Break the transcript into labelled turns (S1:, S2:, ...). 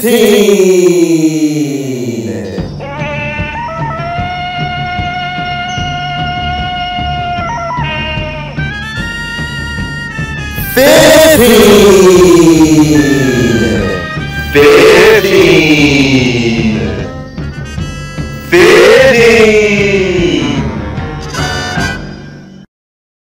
S1: Define. Define. Define. Define.